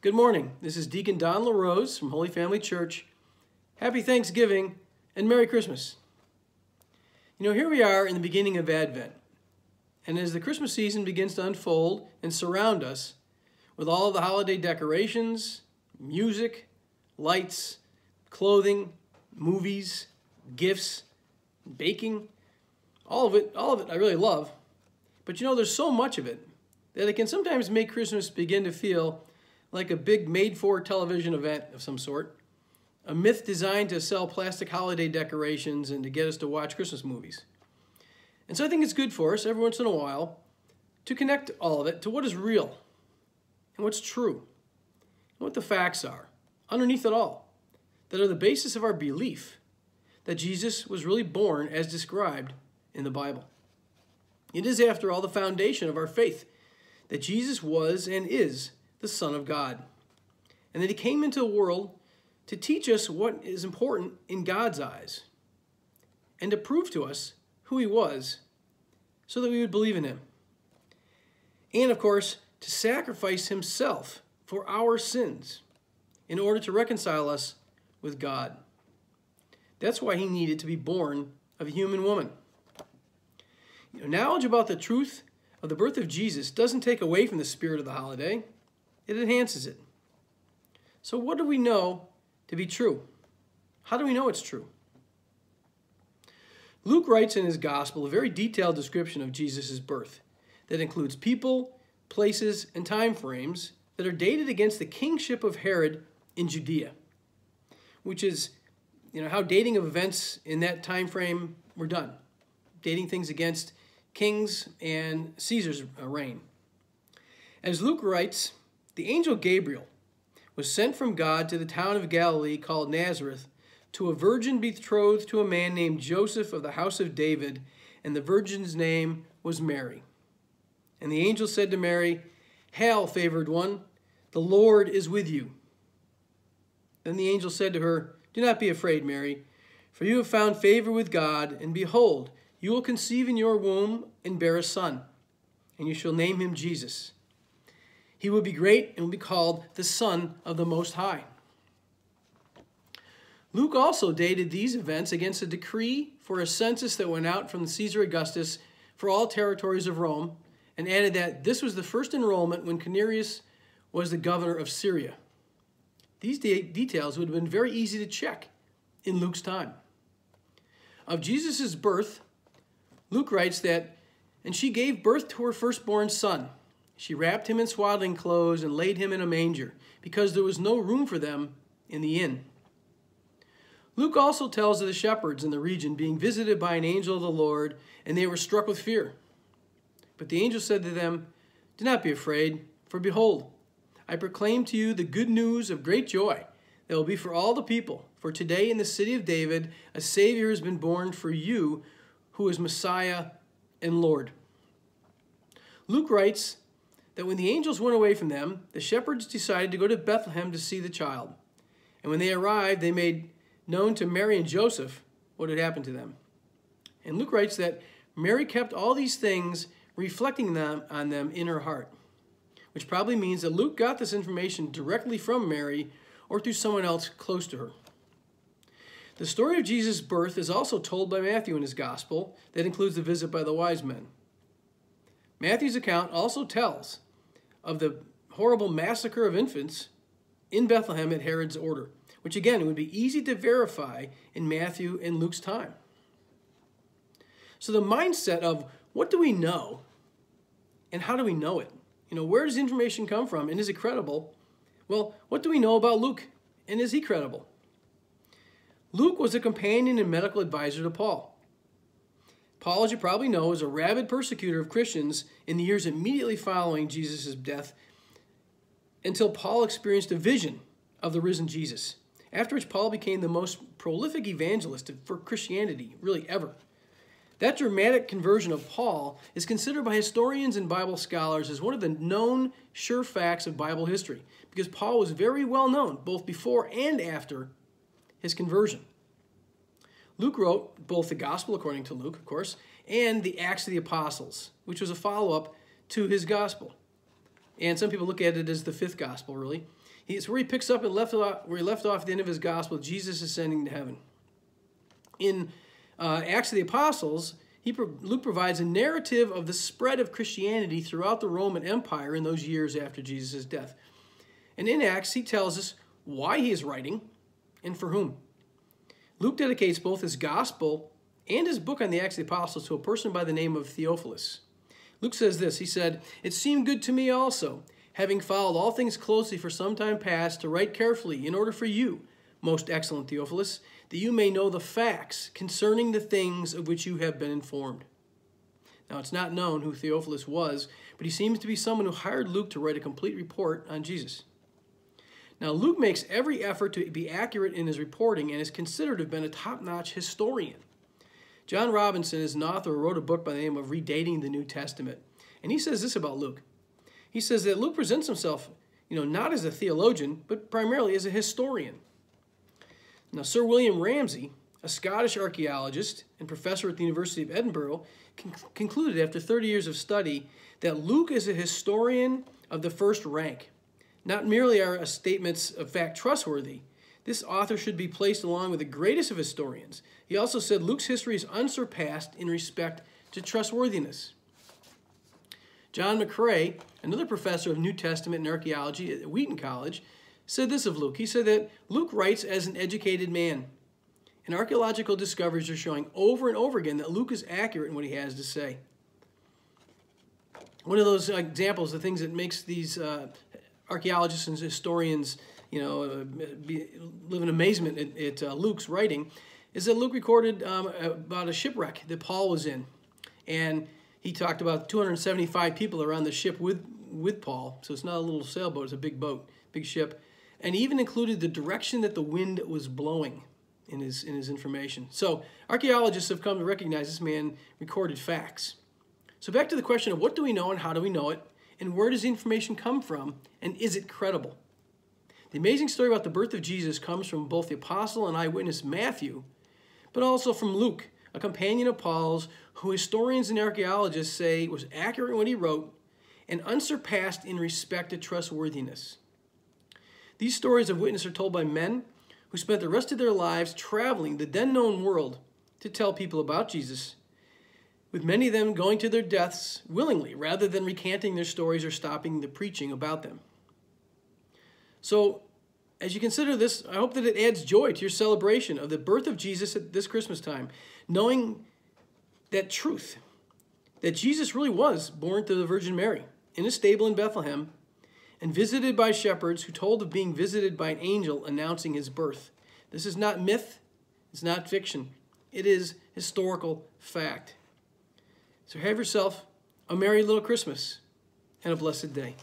Good morning. This is Deacon Don LaRose from Holy Family Church. Happy Thanksgiving and Merry Christmas. You know, here we are in the beginning of Advent. And as the Christmas season begins to unfold and surround us with all the holiday decorations, music, lights, clothing, movies, gifts, baking, all of it, all of it I really love. But you know, there's so much of it that it can sometimes make Christmas begin to feel like a big made-for television event of some sort, a myth designed to sell plastic holiday decorations and to get us to watch Christmas movies. And so I think it's good for us every once in a while to connect all of it to what is real and what's true and what the facts are underneath it all that are the basis of our belief that Jesus was really born as described in the Bible. It is, after all, the foundation of our faith that Jesus was and is the Son of God, and that he came into the world to teach us what is important in God's eyes and to prove to us who he was so that we would believe in him. And, of course, to sacrifice himself for our sins in order to reconcile us with God. That's why he needed to be born of a human woman. You know, knowledge about the truth of the birth of Jesus doesn't take away from the spirit of the holiday it enhances it. So, what do we know to be true? How do we know it's true? Luke writes in his gospel a very detailed description of Jesus' birth that includes people, places, and time frames that are dated against the kingship of Herod in Judea, which is you know how dating of events in that time frame were done, dating things against kings and Caesar's reign. As Luke writes, the angel Gabriel was sent from God to the town of Galilee called Nazareth to a virgin betrothed to a man named Joseph of the house of David, and the virgin's name was Mary. And the angel said to Mary, Hail, favored one, the Lord is with you. Then the angel said to her, Do not be afraid, Mary, for you have found favor with God, and behold, you will conceive in your womb and bear a son, and you shall name him Jesus. He will be great and will be called the Son of the Most High. Luke also dated these events against a decree for a census that went out from Caesar Augustus for all territories of Rome and added that this was the first enrollment when Quirinius was the governor of Syria. These de details would have been very easy to check in Luke's time. Of Jesus' birth, Luke writes that, and she gave birth to her firstborn son she wrapped him in swaddling clothes and laid him in a manger, because there was no room for them in the inn. Luke also tells of the shepherds in the region being visited by an angel of the Lord, and they were struck with fear. But the angel said to them, Do not be afraid, for behold, I proclaim to you the good news of great joy that will be for all the people. For today in the city of David, a Savior has been born for you, who is Messiah and Lord. Luke writes that when the angels went away from them, the shepherds decided to go to Bethlehem to see the child. And when they arrived, they made known to Mary and Joseph what had happened to them. And Luke writes that Mary kept all these things, reflecting them on them in her heart, which probably means that Luke got this information directly from Mary or through someone else close to her. The story of Jesus' birth is also told by Matthew in his gospel, that includes the visit by the wise men. Matthew's account also tells of the horrible massacre of infants in Bethlehem at Herod's order, which again it would be easy to verify in Matthew and Luke's time. So the mindset of what do we know and how do we know it? You know, where does information come from and is it credible? Well, what do we know about Luke and is he credible? Luke was a companion and medical advisor to Paul. Paul, as you probably know, was a rabid persecutor of Christians in the years immediately following Jesus' death until Paul experienced a vision of the risen Jesus. After which, Paul became the most prolific evangelist for Christianity, really ever. That dramatic conversion of Paul is considered by historians and Bible scholars as one of the known sure facts of Bible history because Paul was very well known both before and after his conversion. Luke wrote both the Gospel according to Luke, of course, and the Acts of the Apostles, which was a follow up to his Gospel. and some people look at it as the fifth gospel, really. It's where he picks up and left off, where he left off at the end of his gospel, Jesus ascending to heaven. In uh, Acts of the Apostles, he, Luke provides a narrative of the spread of Christianity throughout the Roman Empire in those years after Jesus' death. And in Acts, he tells us why he is writing and for whom. Luke dedicates both his gospel and his book on the Acts of the Apostles to a person by the name of Theophilus. Luke says this He said, It seemed good to me also, having followed all things closely for some time past, to write carefully in order for you, most excellent Theophilus, that you may know the facts concerning the things of which you have been informed. Now, it's not known who Theophilus was, but he seems to be someone who hired Luke to write a complete report on Jesus. Now, Luke makes every effort to be accurate in his reporting and is considered to have been a top notch historian. John Robinson is an author who wrote a book by the name of Redating the New Testament. And he says this about Luke. He says that Luke presents himself, you know, not as a theologian, but primarily as a historian. Now, Sir William Ramsay, a Scottish archaeologist and professor at the University of Edinburgh, con concluded after 30 years of study that Luke is a historian of the first rank. Not merely are statements of fact trustworthy, this author should be placed along with the greatest of historians. He also said Luke's history is unsurpassed in respect to trustworthiness. John McRay, another professor of New Testament and archaeology at Wheaton College, said this of Luke. He said that Luke writes as an educated man. And archaeological discoveries are showing over and over again that Luke is accurate in what he has to say. One of those examples, the things that makes these uh, archaeologists and historians you know, uh, be, live in amazement at, at uh, Luke's writing, is that Luke recorded um, about a shipwreck that Paul was in. And he talked about 275 people around the ship with, with Paul. So it's not a little sailboat, it's a big boat, big ship. And he even included the direction that the wind was blowing in his, in his information. So archaeologists have come to recognize this man recorded facts. So back to the question of what do we know and how do we know it? And where does the information come from? And is it credible? The amazing story about the birth of Jesus comes from both the apostle and eyewitness Matthew, but also from Luke, a companion of Paul's, who historians and archaeologists say was accurate what he wrote and unsurpassed in respect to trustworthiness. These stories of witness are told by men who spent the rest of their lives traveling the then known world to tell people about Jesus, with many of them going to their deaths willingly rather than recanting their stories or stopping the preaching about them. So, as you consider this, I hope that it adds joy to your celebration of the birth of Jesus at this Christmas time, knowing that truth, that Jesus really was born to the Virgin Mary in a stable in Bethlehem and visited by shepherds who told of being visited by an angel announcing his birth. This is not myth, it's not fiction, it is historical fact. So have yourself a merry little Christmas and a blessed day.